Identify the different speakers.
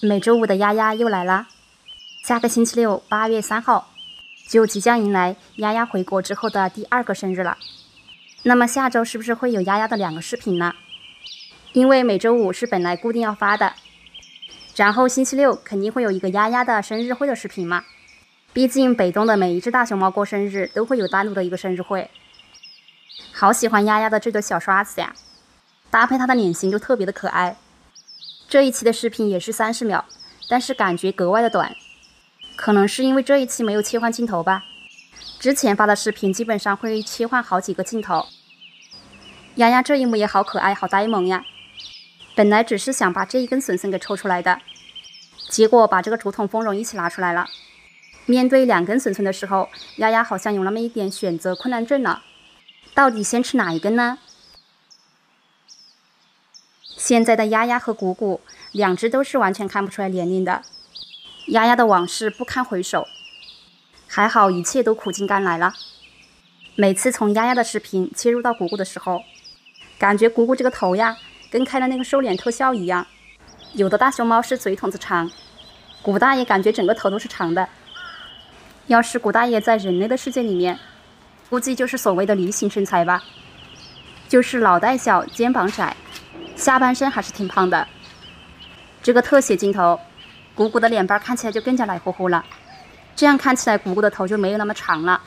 Speaker 1: 每周五的丫丫又来啦！下个星期六，八月三号，就即将迎来丫丫回国之后的第二个生日了。那么下周是不是会有丫丫的两个视频呢？因为每周五是本来固定要发的，然后星期六肯定会有一个丫丫的生日会的视频嘛。毕竟北东的每一只大熊猫过生日都会有单独的一个生日会。好喜欢丫丫的这个小刷子呀，搭配它的脸型就特别的可爱。这一期的视频也是三十秒，但是感觉格外的短，可能是因为这一期没有切换镜头吧。之前发的视频基本上会切换好几个镜头。丫丫这一幕也好可爱，好呆萌呀。本来只是想把这一根笋笋给抽出来的，结果把这个竹筒蜂蛹一起拿出来了。面对两根笋笋的时候，丫丫好像有那么一点选择困难症了。到底先吃哪一根呢？现在的丫丫和谷谷两只都是完全看不出来年龄的。丫丫的往事不堪回首，还好一切都苦尽甘来了。每次从丫丫的视频切入到谷谷的时候，感觉谷谷这个头呀，跟开了那个瘦脸特效一样。有的大熊猫是嘴筒子长，谷大爷感觉整个头都是长的。要是谷大爷在人类的世界里面，估计就是所谓的梨形身材吧，就是脑袋小，肩膀窄。下半身还是挺胖的，这个特写镜头，鼓鼓的脸蛋看起来就更加奶乎乎了。这样看起来，鼓鼓的头就没有那么长了。